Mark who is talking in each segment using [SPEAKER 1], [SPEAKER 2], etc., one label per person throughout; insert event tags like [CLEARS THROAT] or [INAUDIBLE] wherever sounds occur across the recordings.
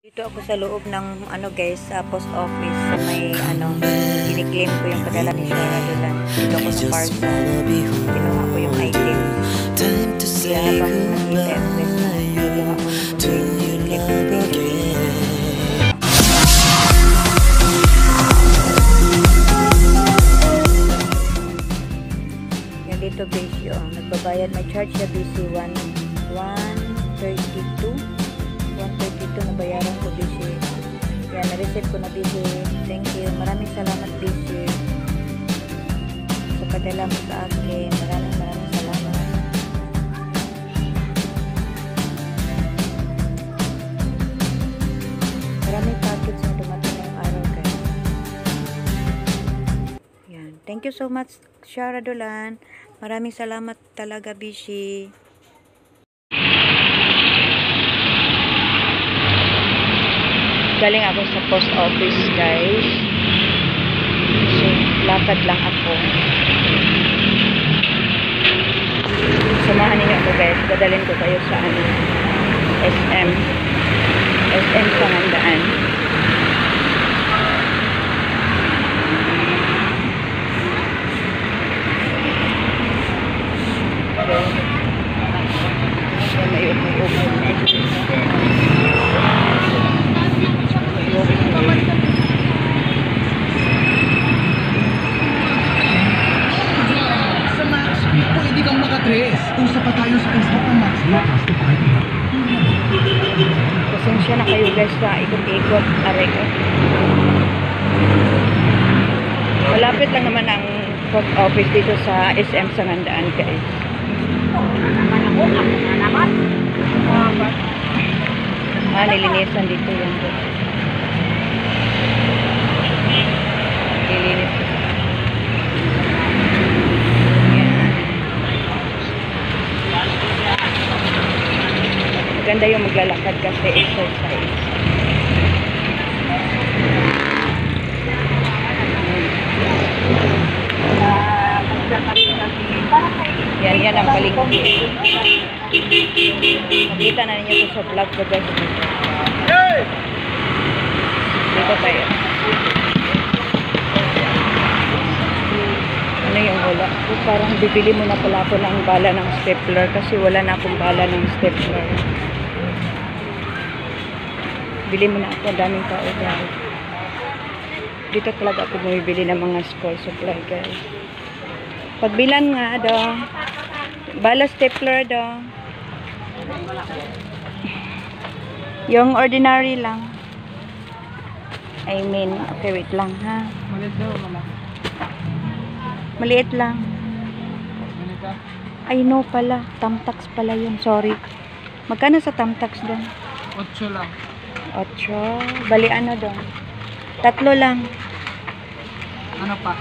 [SPEAKER 1] Dito ako sa loob ng ano guys, sa post office sa may ano, kiniklaim ko yung padala ni Shara Dulan. Dito ako sa parcel. Kinuha ko yung item. Kaya habang na kinuha ko. Yan dito base yung nagbabayad. May charge siya BC 1, 132. 132 na bayaran ko BC. Yan, na-receive ko na BC. Thank you. Maraming salamat BC. Sa padala mo sa akin. Maraming maraming salamat. Maraming packets na dumating ngayong araw guys. Yan. Thank you so much, Shara Dolan. Maraming salamat talaga, Bishi. Galing ako sa post office, guys. So, lakad lang ako. Samahan niyo ako, guys. Dadalhin ko kayo sa ano, SM. SM Pangandaan.
[SPEAKER 2] Sa Max, pwede kang makatres. Usap pa tayo sa Facebook ng Max.
[SPEAKER 1] Pasensya na kayo guys sa ikot-ikot. Aray ko. Malapit lang naman ang post office dito sa SM Sangandaan guys. Ah, nilinisan dito yan. Nilinis. Yan. Maganda yung maglalakad kasi exercise. Yan, yan ang palingki. Makita na ninyo ito sa vlog ko guys. Dito tayo. Ano yung wala? So, parang bibili mo na pala ako ng bala ng stapler kasi wala na akong bala ng stapler. Bili mo na ako, daming guys. Dito talaga ako bumibili ng mga school supply guys. Pagbilan nga daw. Bala stapler daw. Yung ordinary lang. I mean, okay wait lang ha. Maliit lang. Ay no pala. Tamtax pala yun. Sorry. Magkano sa tamtax doon?
[SPEAKER 2] Otso lang.
[SPEAKER 1] Ocho. Bali ano doon? Tatlo lang.
[SPEAKER 2] Ano pa?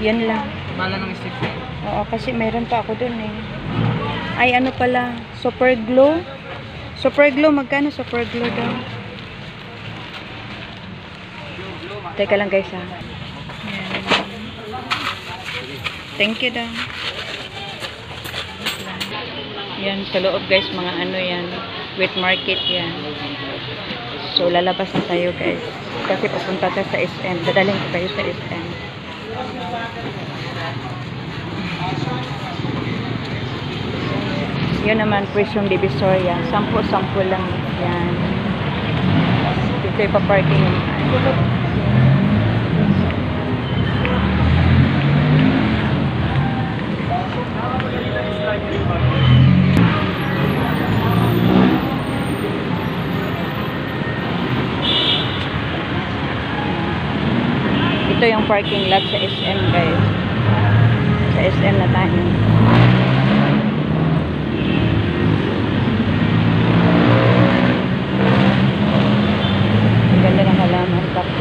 [SPEAKER 1] Yun lang.
[SPEAKER 2] Bala ng stick.
[SPEAKER 1] Oo, kasi meron pa ako doon eh. Ay, ano pala? Super glue? Super glue, magkano super glue daw? Teka lang guys ha. Ayan. Thank you daw. Yan, sa loob guys, mga ano yan. Wet market yan. So, lalabas na tayo guys. Kasi papunta tayo sa SM. Dadalhin ko kayo sa SM. Yun naman, presyong divisoria. Sampu-sampu lang yan. Dito yung ano. Ito yung parking lot sa SM guys. Sa SM na tayo. Ganda ng halaman. Tapos,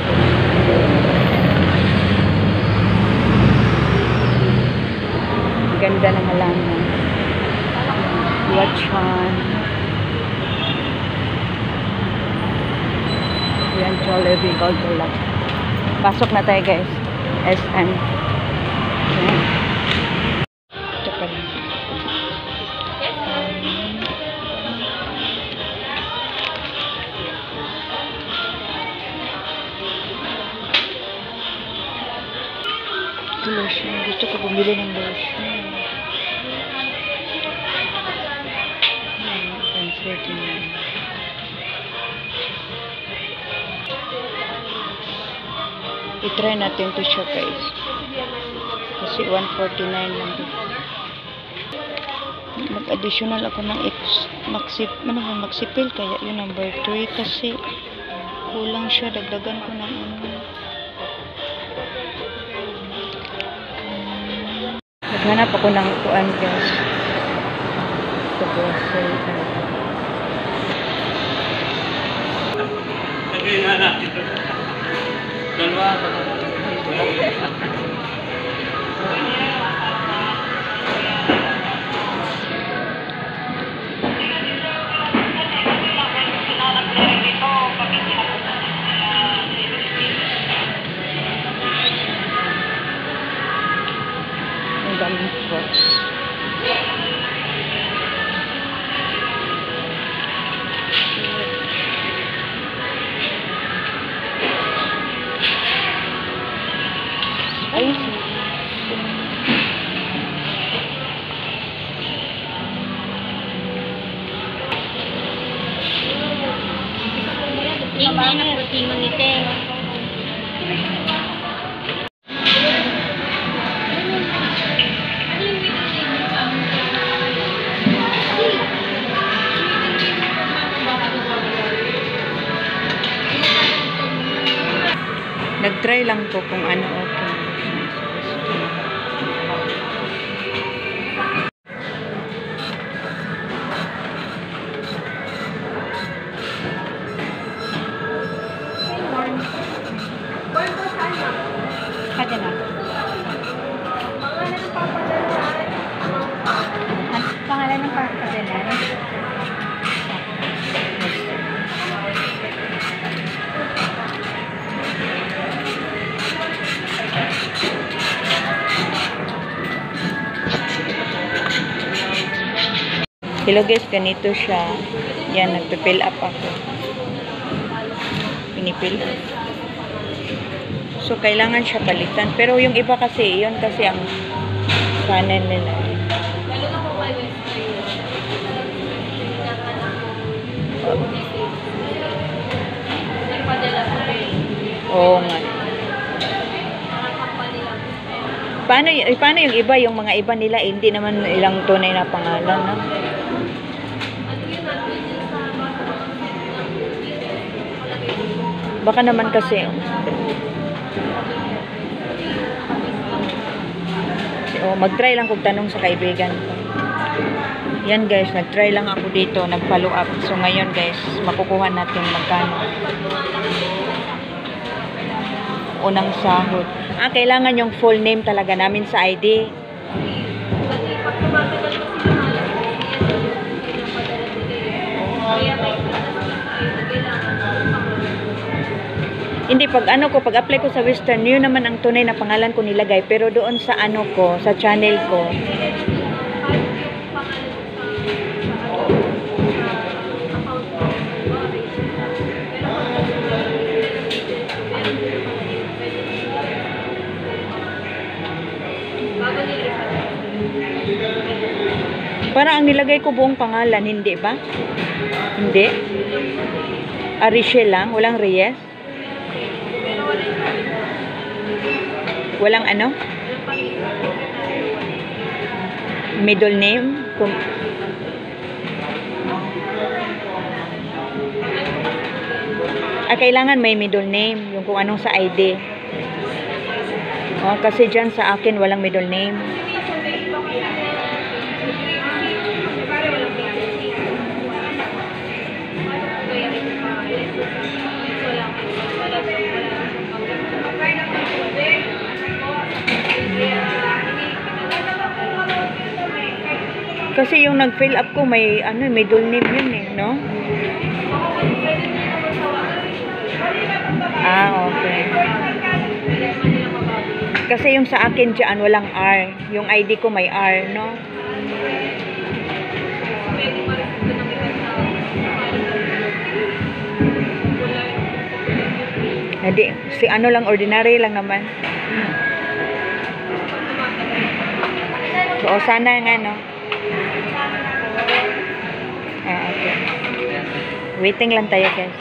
[SPEAKER 1] ganda ng halaman. Lachan. Yan, Jollibee Gold Bulak. Pasok na tayo guys. SM. Yan. I-try natin to siya guys. Kasi 149 lang dito. Mag-additional ako ng X, maxi, ano ba, maxipil kaya yung number 3 kasi kulang siya. Dagdagan ko ng ano. Naghanap ako ng kuan guys. Sa grocery. Ang Nag-try lang po kung ano Hello guys, ganito siya. Yan, nagpipill up ako. Pinipil. So, kailangan siya palitan. Pero yung iba kasi, yun kasi ang channel nila. Oo nga. Paano, eh, paano yung iba, yung mga iba nila, eh, hindi naman ilang tunay na pangalan, no? Baka naman kasi, oh, mag-try lang kung tanong sa kaibigan ko. Yan guys, nag-try lang ako dito, nag-follow up. So ngayon guys, makukuha natin magkano. Unang sahod. Ah, kailangan yung full name talaga namin sa ID. Hindi, pag ano ko, pag apply ko sa Western, yun naman ang tunay na pangalan ko nilagay. Pero doon sa ano ko, sa channel ko, para ang nilagay ko buong pangalan, hindi ba? Hindi. Arishel lang, walang Reyes. Walang ano? Middle name? Kung- Ah, kailangan may middle name, yung kung anong sa ID. Oh, kasi dyan sa akin walang middle name. Kasi yung nag-fill up ko may ano, middle name yun eh, no? Ah, okay. Kasi yung sa akin dyan, walang R. Yung ID ko may R, no? Hindi, si ano lang, ordinary lang naman. So, o sana nga, no? Waiting lang tayo, guys.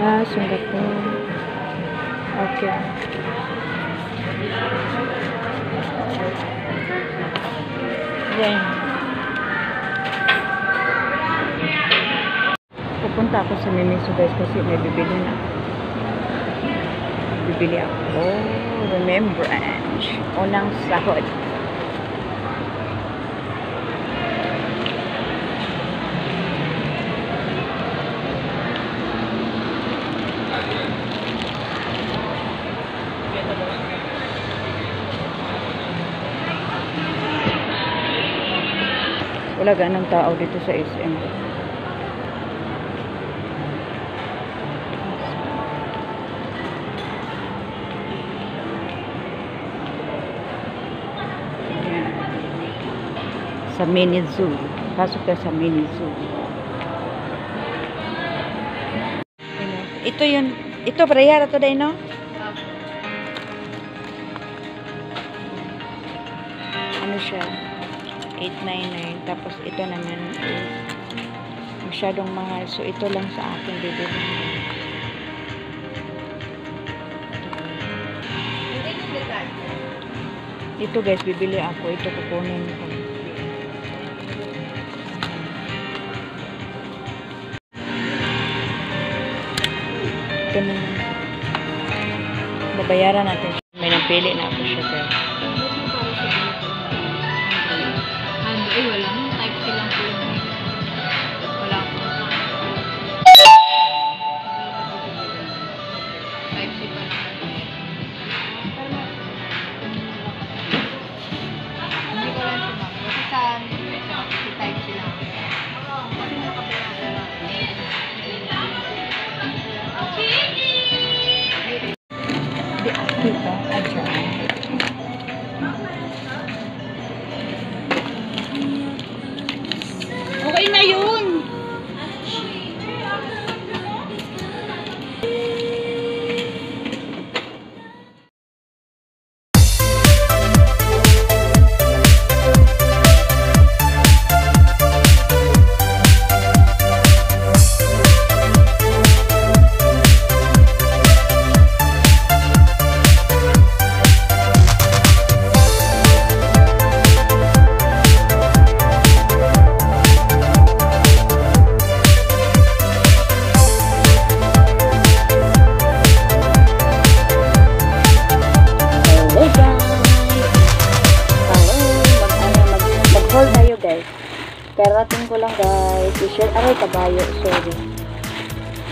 [SPEAKER 1] Ah, Singapore. Okay. Yan. Pupunta ako sa Mimiso guys kasi may bibili na. Bibili ako. Remembrance. Unang sahod. Wala ganang tao dito sa SM. Sa mini zoo. Pasok ka sa mini zoo. Ito yun. Ito, parehara to day, no? Ano siya? 899 tapos ito naman is masyadong mahal. So ito lang sa akin bibili. Ito guys bibili ako. Ito kukunin ko. Ito naman babayaran natin may napili na ako siya guys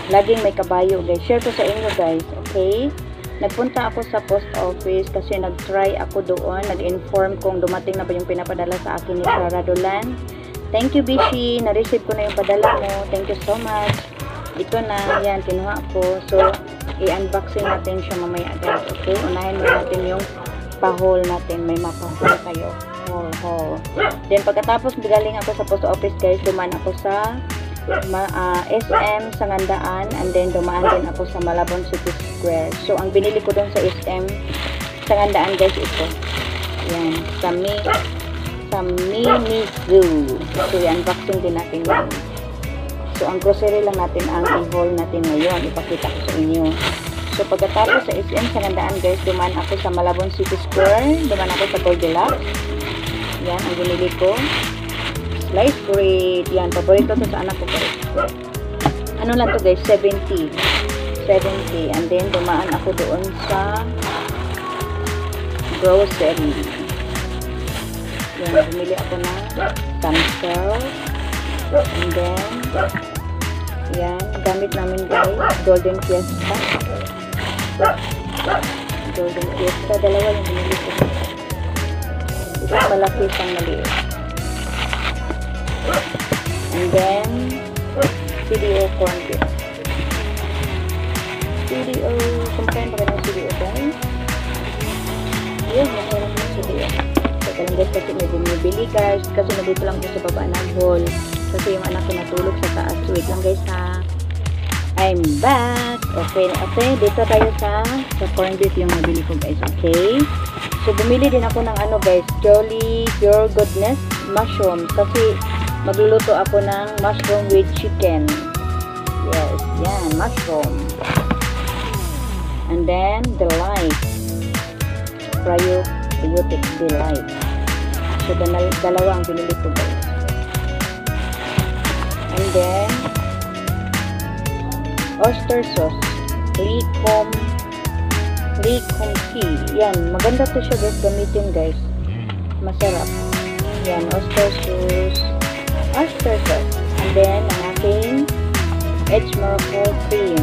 [SPEAKER 1] Laging may kabayo guys. Share ko sa inyo guys, okay? Nagpunta ako sa post office kasi nag-try ako doon. Nag-inform kung dumating na ba yung pinapadala sa akin ni Sarah Dolan. Thank you, Bishi. Na-receive ko na yung padala mo. Thank you so much. Ito na. Yan, kinuha ko. So, i-unboxing natin siya mamaya guys. Okay? Unahin natin yung pa-haul natin. May mapa-haul kayo. Haul, haul. Then, pagkatapos galing ako sa post office guys, dumaan ako sa ma, ah, SM Sangandaan and then dumaan din ako sa Malabon City Square. So, ang binili ko doon sa SM Sangandaan guys, ito. Yan. Sa Mi sa Mini Zoo. So, i-unboxing din natin yun. So, ang grocery lang natin ang i-haul natin ngayon. Ipakita ko sa inyo. So, pagkatapos sa SM Sangandaan guys, dumaan ako sa Malabon City Square. Dumaan ako sa Goldilocks. Yan, ang binili ko. Slice bread. Yan, paborito to sa anak ko guys. Ano lang to guys? 70. 70. And then, dumaan ako doon sa grocery. Yan, bumili ako ng tansel. And then, yan, gamit namin guys, Golden Fiesta. Golden Fiesta. Dalawa yung binili ko. Ito malaki isang maliit. CDO form yun. CDO, kumakain pa ka ng CDO form? Yun, masarap ng CDO. So, kalanggit kasi may bumibili guys, kasi nandito lang ko sa baba ng hall. Kasi yung anak ko natulog sa taas. Wait lang guys ha. I'm back! Okay, okay, dito tayo sa, sa corn beef yung nabili ko guys, okay? So, bumili din ako ng ano guys, Jolly Pure Goodness Mushroom kasi magluluto ako ng mushroom with chicken. Yan. Mushroom. And then, delight. Probiotic delight. So, dal- dalawa ang binili ko guys. And then, oyster sauce. Licom Licom tea. Yan. Maganda to siya guys gamitin guys. Masarap. Yan. Oyster sauce. Oyster sauce. And then, ang aking Edge Morocco cream.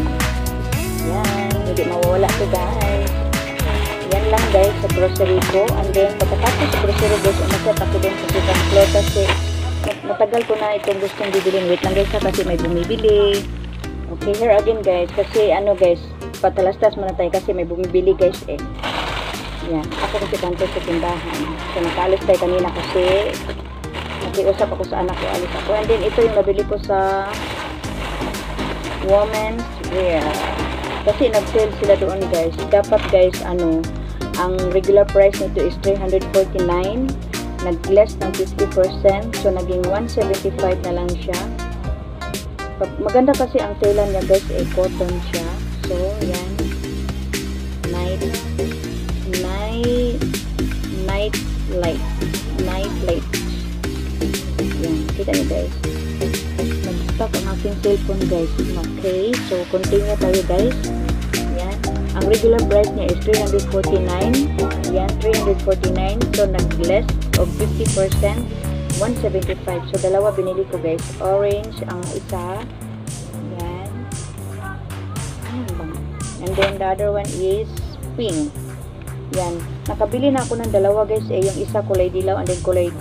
[SPEAKER 1] Yan. Hindi mawawala to guys. Yan lang guys sa grocery ko. And then, pagkatapos sa grocery guys, umakyat ako din sa second floor kasi matagal ko na itong gustong bibilin. Wait lang guys ha, kasi may bumibili. Okay, here again guys. Kasi ano guys, patalastas muna tayo kasi may bumibili guys eh. Yan. Ako kasi kanto sa tindahan. So, nakalis tayo kanina kasi nakiusap ako sa anak ko. Alis ako. And then, ito yung nabili ko sa women's wear. Kasi nag-sale sila doon guys. Dapat guys, ano, ang regular price nito is 349. Nag-less ng 50%. So, naging 175 na lang siya. Maganda kasi ang tela niya guys, eh, cotton siya. So, yan. Night, night, night light. Night light. Yan. Kita niyo guys. Nag-stop ang aking cellphone guys. Okay. So, continue tayo guys. Yan. Ang regular price niya is 349. Yan. 349. So, nag-less of 50%. 175. So, dalawa binili ko guys. Orange ang isa. Yan. Ba? And then, the other one is pink. Yan. Nakabili na ako ng dalawa guys. Eh, yung isa kulay dilaw and then kulay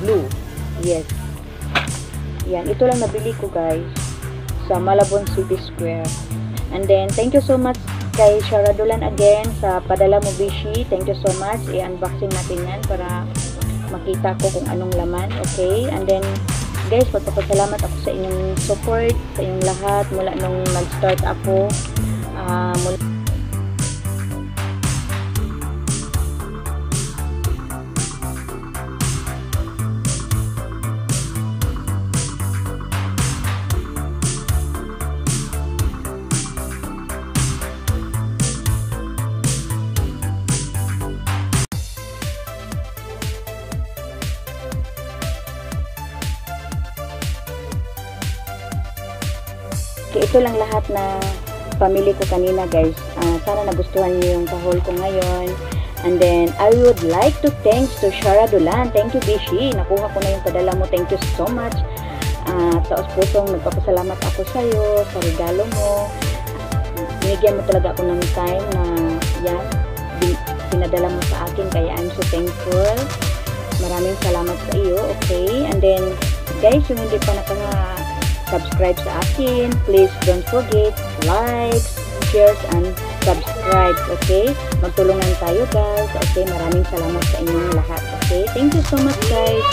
[SPEAKER 1] blue. Yes. Yan. Ito lang nabili ko guys. Sa Malabon City Square. And then, thank you so much kay Sharadulan again sa padala mo Bishi. Thank you so much. I-unboxing natin yan para makita ko kung anong laman. Okay? And then, guys, magpapasalamat ako sa inyong support, sa inyong lahat, mula nung nag-start ako. Ah, mula ito lang lahat na pamili ko kanina guys. Ah, sana nagustuhan niyo yung kahol ko ngayon. And then, I would like to thanks to Shara Dulan. Thank you, Bishi. Nakuha ko na yung padala mo. Thank you so much. Ah, taos pusong nagpapasalamat ako sa iyo sa regalo mo. Binigyan mo talaga ako ng time na yan, pinadala mo sa akin. Kaya I'm so thankful. Maraming salamat sa iyo. Okay? And then, guys, yung hindi pa naka subscribe sa akin. Please don't forget, like, shares, and subscribe. Okay? Magtulungan tayo guys. Okay? Maraming salamat sa inyong lahat. Okay? Thank you so much guys.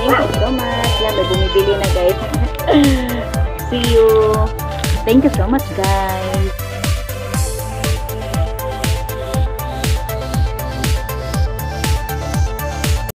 [SPEAKER 1] Thank you so much. Yan, bumibili na guys. [CLEARS THROAT] See you. Thank you so much guys.